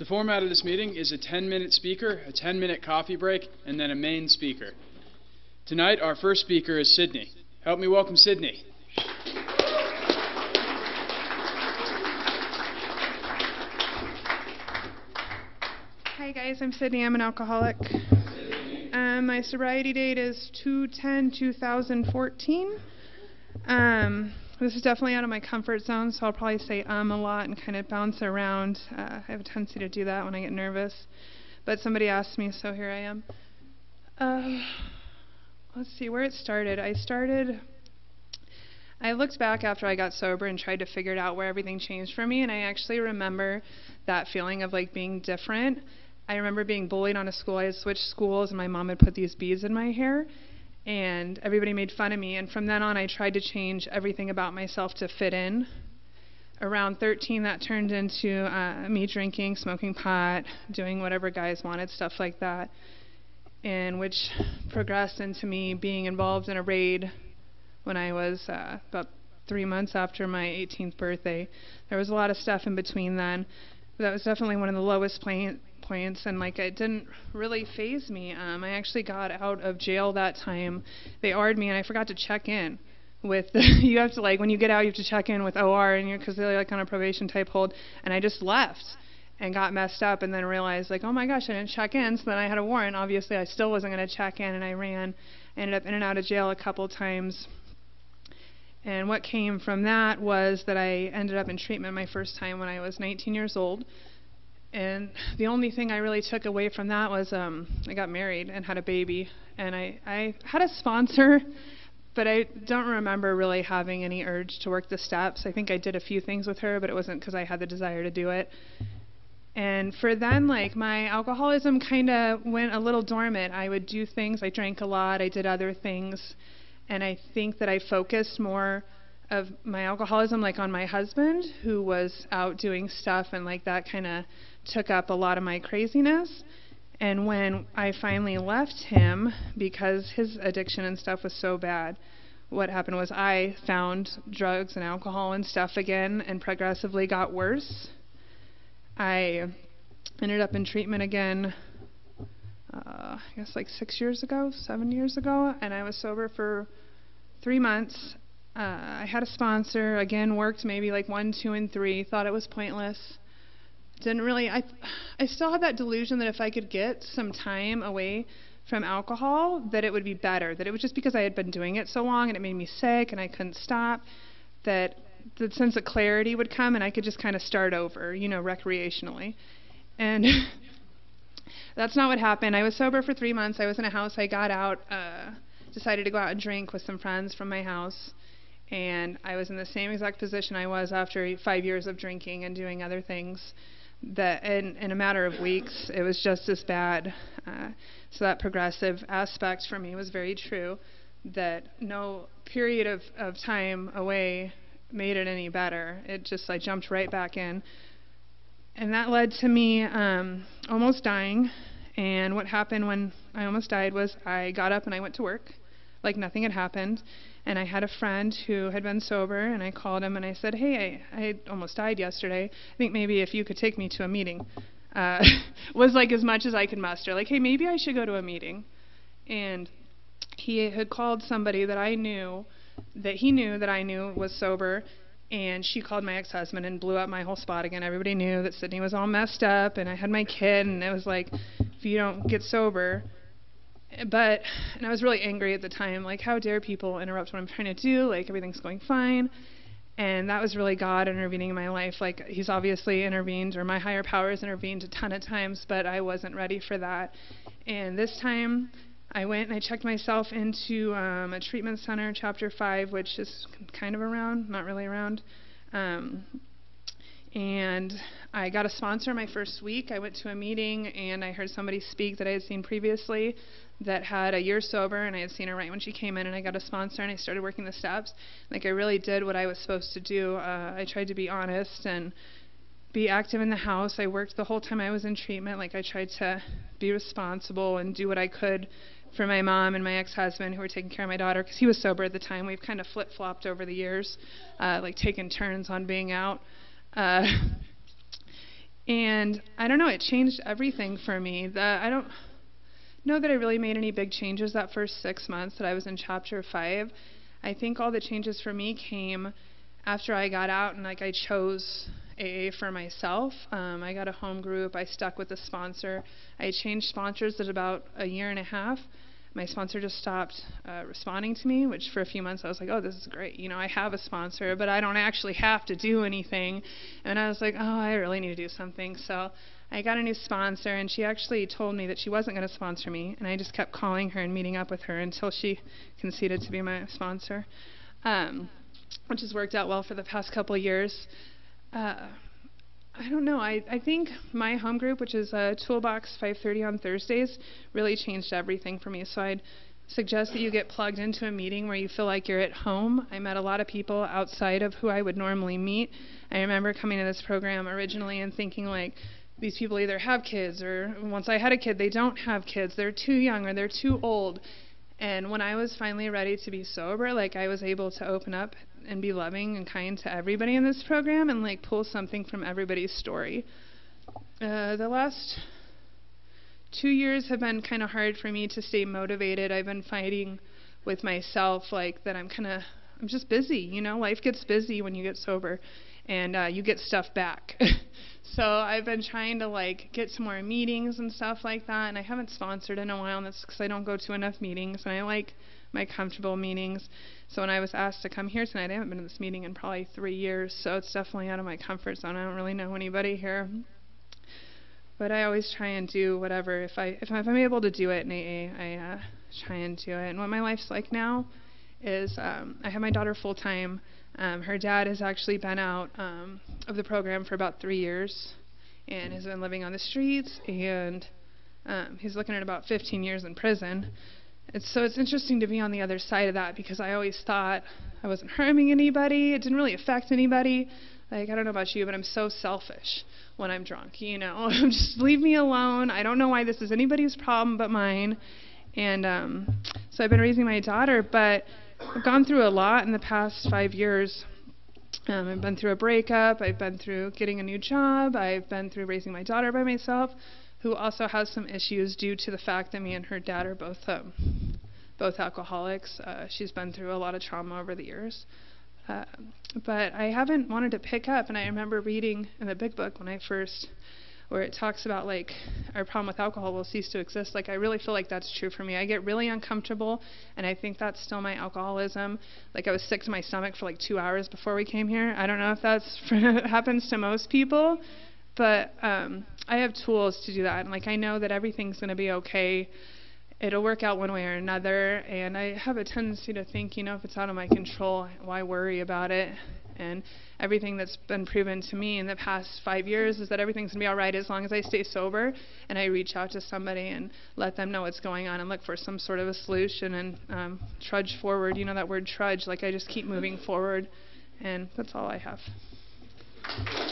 The format of this meeting is a 10 minute speaker, a 10 minute coffee break, and then a main speaker. Tonight, our first speaker is Sydney. Help me welcome Sydney. Hi guys, I'm Sydney. I'm an alcoholic. Um, my sobriety date is 2-10-2014. Um, this is definitely out of my comfort zone, so I'll probably say um a lot and kind of bounce around. Uh, I have a tendency to do that when I get nervous. But somebody asked me, so here I am. Uh, let's see where it started. I started. I looked back after I got sober and tried to figure it out where everything changed for me, and I actually remember that feeling of like being different. I remember being bullied on a school. I had switched schools, and my mom had put these beads in my hair, and everybody made fun of me. And from then on, I tried to change everything about myself to fit in. Around 13, that turned into uh, me drinking, smoking pot, doing whatever guys wanted, stuff like that, and which progressed into me being involved in a raid when I was uh, about three months after my 18th birthday. There was a lot of stuff in between then. That was definitely one of the lowest point, points, and like it didn't really faze me. Um, I actually got out of jail that time. They R'd me, and I forgot to check in with the, you have to like when you get out you have to check in with OR and you're because they're like on a probation type hold and I just left and got messed up and then realized like oh my gosh I didn't check in so then I had a warrant obviously I still wasn't going to check in and I ran ended up in and out of jail a couple times and what came from that was that I ended up in treatment my first time when I was 19 years old and the only thing I really took away from that was um, I got married and had a baby, and I I had a sponsor, but I don't remember really having any urge to work the steps. I think I did a few things with her, but it wasn't because I had the desire to do it. And for then, like my alcoholism kind of went a little dormant. I would do things. I drank a lot. I did other things, and I think that I focused more of my alcoholism like on my husband who was out doing stuff and like that kind of took up a lot of my craziness. And when I finally left him because his addiction and stuff was so bad, what happened was I found drugs and alcohol and stuff again and progressively got worse. I ended up in treatment again, uh, I guess like six years ago, seven years ago, and I was sober for three months. Uh, I had a sponsor, again, worked maybe like one, two, and three, thought it was pointless didn't really I I still had that delusion that if I could get some time away from alcohol that it would be better that it was just because I had been doing it so long and it made me sick and I couldn't stop that the sense of clarity would come and I could just kind of start over you know recreationally and that's not what happened I was sober for 3 months I was in a house I got out uh decided to go out and drink with some friends from my house and I was in the same exact position I was after 5 years of drinking and doing other things that in, in a matter of weeks it was just as bad. Uh, so that progressive aspect for me was very true. That no period of, of time away made it any better. It just I jumped right back in, and that led to me um, almost dying. And what happened when I almost died was I got up and I went to work, like nothing had happened. And I had a friend who had been sober, and I called him and I said, Hey, I, I almost died yesterday. I think maybe if you could take me to a meeting. Uh, was like as much as I could muster. Like, hey, maybe I should go to a meeting. And he had called somebody that I knew, that he knew that I knew was sober, and she called my ex-husband and blew up my whole spot again. Everybody knew that Sydney was all messed up, and I had my kid, and it was like, if you don't get sober, but and I was really angry at the time, like how dare people interrupt what I'm trying to do? Like everything's going fine. And that was really God intervening in my life. Like He's obviously intervened, or my higher powers intervened a ton of times, but I wasn't ready for that. And this time, I went and I checked myself into um, a treatment center, Chapter Five, which is kind of around, not really around. Um, and I got a sponsor my first week. I went to a meeting and I heard somebody speak that I had seen previously that had a year sober, and I had seen her right when she came in, and I got a sponsor, and I started working the steps. Like I really did what I was supposed to do. Uh, I tried to be honest and be active in the house. I worked the whole time I was in treatment. Like I tried to be responsible and do what I could for my mom and my ex-husband who were taking care of my daughter because he was sober at the time. We've kind of flip-flopped over the years, uh, like taking turns on being out. Uh, And I don't know, it changed everything for me. The, I don't know that I really made any big changes that first six months that I was in chapter five. I think all the changes for me came after I got out and like I chose AA for myself. Um, I got a home group. I stuck with the sponsor. I changed sponsors at about a year and a half. My sponsor just stopped uh, responding to me, which for a few months I was like, oh, this is great. You know, I have a sponsor, but I don't actually have to do anything. And I was like, oh, I really need to do something. So I got a new sponsor, and she actually told me that she wasn't going to sponsor me. And I just kept calling her and meeting up with her until she conceded to be my sponsor, um, which has worked out well for the past couple years uh, I don't know. I, I think my home group, which is a Toolbox 5:30 on Thursdays, really changed everything for me. So I'd suggest that you get plugged into a meeting where you feel like you're at home. I met a lot of people outside of who I would normally meet. I remember coming to this program originally and thinking like these people either have kids or once I had a kid they don't have kids. They're too young or they're too old. And when I was finally ready to be sober, like I was able to open up and be loving and kind to everybody in this program and like pull something from everybody's story. Uh, the last two years have been kind of hard for me to stay motivated. I've been fighting with myself, like that I'm kind of, I'm just busy. You know, life gets busy when you get sober, and uh, you get stuff back. so I've been trying to like get some more meetings and stuff like that, and I haven't sponsored in a while. And that's because I don't go to enough meetings, and I like my comfortable meetings. So when I was asked to come here tonight, I haven't been to this meeting in probably three years, so it's definitely out of my comfort zone. I don't really know anybody here. But I always try and do whatever. If I if, I'm able to do it in AA, I uh, try and do it. And what my life's like now is um, I have my daughter full time. Um, her dad has actually been out um, of the program for about three years and has been living on the streets, and um, he's looking at about 15 years in prison. It's, so it's interesting to be on the other side of that because I always thought I wasn't harming anybody. It didn't really affect anybody. Like I don't know about you, but I'm so selfish when I'm drunk. You know, just leave me alone. I don't know why this is anybody's problem but mine. And um, so I've been raising my daughter, but I've gone through a lot in the past five years. Um, I've been through a breakup. I've been through getting a new job. I've been through raising my daughter by myself who also has some issues due to the fact that me and her dad are both um, both alcoholics. Uh, she's been through a lot of trauma over the years. Uh, but I haven't wanted to pick up, and I remember reading in the big book when I first, where it talks about like our problem with alcohol will cease to exist. Like I really feel like that's true for me. I get really uncomfortable, and I think that's still my alcoholism. Like I was sick to my stomach for like two hours before we came here. I don't know if that's happens to most people, but um, I have tools to do that. And like I know that everything's going to be okay. It'll work out one way or another. And I have a tendency to think, you know, if it's out of my control, why worry about it? And everything that's been proven to me in the past five years is that everything's going to be all right as long as I stay sober and I reach out to somebody and let them know what's going on and look for some sort of a solution and um, trudge forward. You know that word trudge, like I just keep moving forward. And that's all I have.